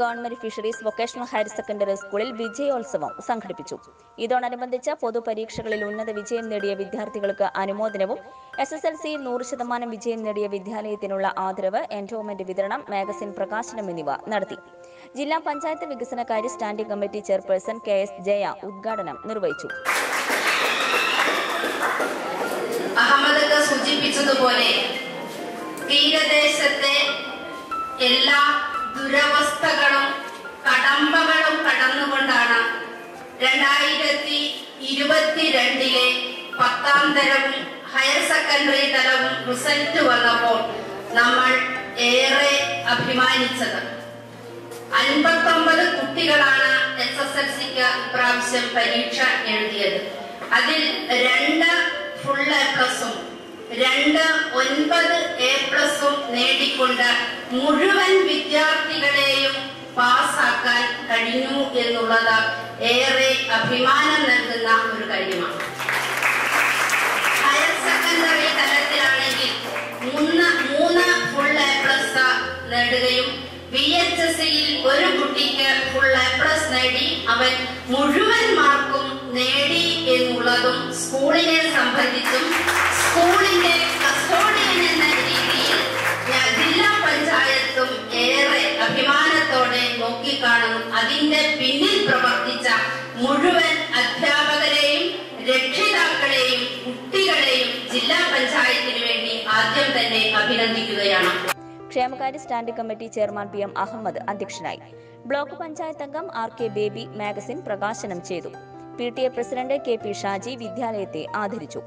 Government fisheries vocational higher secondary സ്കൂളിൽ വിജയോത്സവം സംഘടിപ്പിച്ചു. ഇതോടനുബന്ധിച്ച് പൊതുപരീക്ഷകളിൽ ഉന്നത വിജയം നേടിയ വിദ്യാർത്ഥികൾക്ക് അനുമോദനവും എസ് എസ് എൽ സി നൂറ് ശതമാനം വിജയം നേടിയ വിദ്യാലയത്തിനുള്ള ആദരവ് എൻഡോമെന്റ് വിതരണം മാഗസിൻ പ്രകാശനം എന്നിവ നടത്തി. ജില്ലാ പഞ്ചായത്ത് വികസനകാര്യ standing committee chairperson K S Jaya ഉദ്ഘാടനം നിർവഹിച്ചു. അഹമ്മദ് സൂചിപ്പിച്ചതുപോലെ തീരദേശത്തെ എല്ലാ ദുരവസ്ഥകളും രണ്ടായിരത്തി ഇരുപത്തിരണ്ടിലെ പത്താം തരവും ഹയർ സെക്കൻഡറി തലവും റിസൾട്ട് വന്നപ്പോൾ നമ്മൾ ഏറെ അഭിമാനിച്ചത്. അൻപത്തൊമ്പത് കുട്ടികളാണ് എസ് എസ് എൽ സിക്ക് ഇപ്രാവശ്യം പരീക്ഷ എഴുതിയത്. അതിൽ രണ്ട് ഫുൾ എ പ്ലസും രണ്ട് ഒൻപത് എ പ്ലസും നേടിക്കൊണ്ട് മുഴുവൻ വിദ്യാർത്ഥികളെയും പാസ്സാക്കാൻ കഴിഞ്ഞു എന്നുള്ളത് ഏറെ അഭിമാനം നൽകുന്ന ഒരു കാര്യമാണ്. ഹയർ സെക്കൻഡറി തലത്തിലാണെങ്കിൽ മൂന്ന് മൂന്ന് ഫുൾ എ പ്ലസ് നേടുകയും വി എച്ച് എസ് സിയിൽ ഒരു കുട്ടിക്ക് ഫുൾ എ പ്ലസ് നേടി അവൻ മുഴുവൻ മാർക്കും നേടി എന്നുള്ളതും സ്കൂളിനെ സംബന്ധിച്ചും സ്കൂളിന്റെ മുഴുവൻ അധ്യാപകരെയും രക്ഷിതാക്കളെയും കുട്ടികളെയും ജില്ലാ പഞ്ചായത്തിന് വേണ്ടി ആദ്യം തന്നെ അഭിനന്ദിക്കുകയാണ്. ക്ഷേമകാര്യ standing committee chairman P M Ahmed അധ്യക്ഷനായി. ബ്ലോക്ക് പഞ്ചായത്ത് അംഗം ആർ കെ ബേബി മാഗസിൻ പ്രകാശനം ചെയ്തു. P T A president K P Shaji വിദ്യാലയത്തെ ആദരിച്ചു.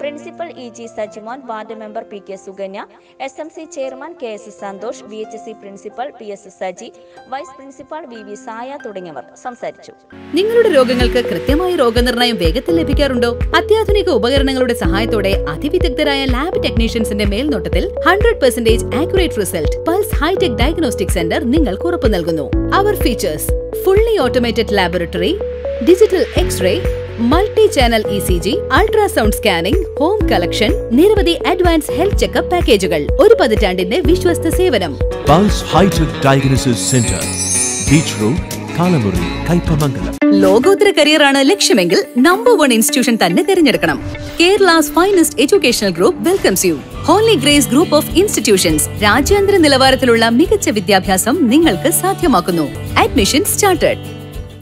Principal E G Sajimon ward member P K Sukanya S M C chairman K S Santhosh V H C principal P S Saji vice principal V V Saya തുടങ്ങിയവർ സംസാരിച്ചു. നിങ്ങളുടെ രോഗങ്ങൾക്ക് കൃത്യമായ രോഗനിർണയം വേഗത്തിൽ ലഭിക്കാറുണ്ടോ? അത്യാധുനിക ഉപകരണങ്ങളുടെ സഹായത്തോടെ അതിവിദഗ്ധരായ ലാബ് ടെക്നീഷ്യൻസിന്റെ മേൽനോട്ടത്തിൽ hundred percentage accurate result pulse hitech diagnostic centre നിങ്ങൾക്ക് ഉറപ്പ് നൽകുന്നു. അവർ features fully automated laboratory digital x-ray multi channel E C G ultrasound scanning home collection നിരവധി അഡ്വാൻസ് ഹെൽത്ത് ചെക്കപ്പ് പാക്കേജുകൾ ഒരു പതിറ്റാണ്ടിന്റെ വിശ്വസ്ത സേവനം. Pulse hitech diagnosis Center, Beach Road, Kalamuri Kaipamangalam. ലോകോത്തര ആണ് ലക്ഷ്യമെങ്കിൽ നമ്പർ വൺ ഇൻസ്റ്റിറ്റ്യൂഷൻ തന്നെ തിരഞ്ഞെടുക്കണം. Kerala's finest educational group welcomes you holy grace group of institutions രാജ്യാന്തര നിലവാരത്തിലുള്ള മികച്ച വിദ്യാഭ്യാസം നിങ്ങൾക്ക് സാധ്യമാക്കുന്നു. Admission started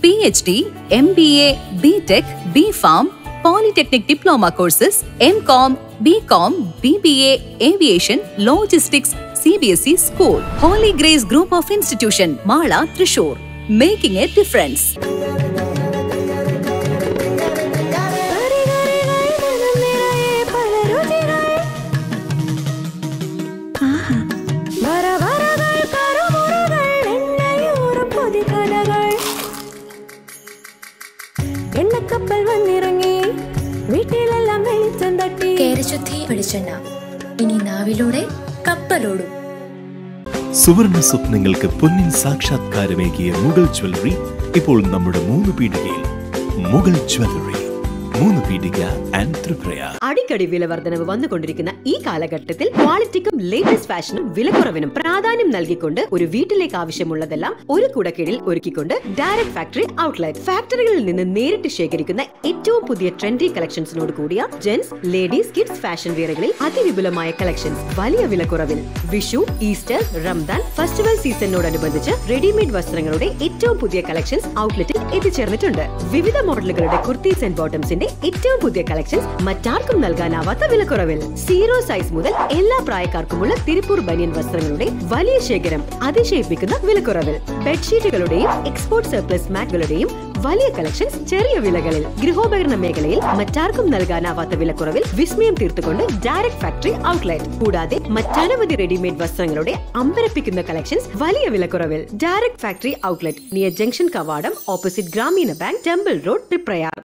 P H D M B A B tech B pharm polytechnic diploma courses M com B com B B A aviation logistics C B S E school holy grace group of institution Mala Thrissur making a difference എണ്ണക്കപ്പൽ വന്നിറങ്ങി വീട്ടിലെല്ലാം വെളിച്ചം തട്ടി. കേരശുദ്ധി വെളിച്ചെണ്ണ. ഇനി നാവിലൂടെ കപ്പലോടും. സുവർണ സ്വപ്നങ്ങൾക്ക് പൊന്നിൻ സാക്ഷാത്കാരമേകിയ Mughal jewellery ഇപ്പോൾ നമ്മുടെ മൂന്ന് പീടികയിൽ. മുഗൾ ജ്വല്ലറി. അടിക്കടി വില വർധനവ് വന്നുകൊണ്ടിരിക്കുന്ന ഈ കാലഘട്ടത്തിൽ ക്വാളിറ്റിക്കും ലേറ്റസ്റ്റ് ഫാഷനും വിലക്കുറവിനും പ്രാധാന്യം നൽകിക്കൊണ്ട് ഒരു വീട്ടിലേക്ക് ആവശ്യമുള്ളതെല്ലാം ഒരു കുടക്കീഴിൽ ഒരുക്കിക്കൊണ്ട് ഡയറക്ട് ഫാക്ടറി ഔട്ട്ലെറ്റ് ഫാക്ടറികളിൽ നിന്ന് നേരിട്ട് ശേഖരിക്കുന്ന ഏറ്റവും പുതിയ ട്രെൻഡി കളക്ഷൻസിനോട് കൂടിയ ജെന്റ്സ് ലേഡീസ് കിഡ്സ് ഫാഷൻ വെയറുകളിൽ അതിവിപുലമായ കളക്ഷൻസ് വലിയ വിലക്കുറവിൽ വിഷു ഈസ്റ്റർ റംദാൻ ഫെസ്റ്റിവൽ സീസണിനോടനുബന്ധിച്ച് റെഡിമെയ്ഡ് വസ്ത്രങ്ങളുടെ ഏറ്റവും പുതിയ കളക്ഷൻസ് ഔട്ട്ലെറ്റിൽ എത്തിച്ചേർന്നിട്ടുണ്ട്. വിവിധ മോഡലുകളുടെ കുർത്തീസ് ആൻഡ് ബോട്ടംസിന്റെ ഏറ്റവും പുതിയ കളക്ഷൻസ് മറ്റാർക്കും നൽകാനാവാത്ത വിലക്കുറവിൽ. സീറോ സൈസ് മുതൽ എല്ലാ പ്രായക്കാർക്കുമുള്ള തിരുപ്പൂർ ബനിയൻ വസ്ത്രങ്ങളുടെ വലിയ ശേഖരം അതിശയിപ്പിക്കുന്ന വിലക്കുറവിൽ. ബെഡ്ഷീറ്റുകളുടെയും എക്സ്പോർട്ട് സർപ്ലസ് മാറ്റുകളുടെയും വലിയ കളക്ഷൻസ് ചെറിയ വിലകളിൽ. ഗൃഹോപകരണ മേഖലയിൽ മറ്റാർക്കും നൽകാനാവാത്ത വിലക്കുറവിൽ വിസ്മയം തീർത്തുകൊണ്ട് ഡയറക്ട് ഫാക്ടറി ഔട്ട്ലെറ്റ് കൂടാതെ മറ്റനവധി റെഡിമെയ്ഡ് വസ്ത്രങ്ങളുടെ അമ്പരപ്പിക്കുന്ന കളക്ഷൻസ് വലിയ വിലക്കുറവിൽ. Direct factory outlet near junction കവാടം opposite Grameena bank temple road Triprayar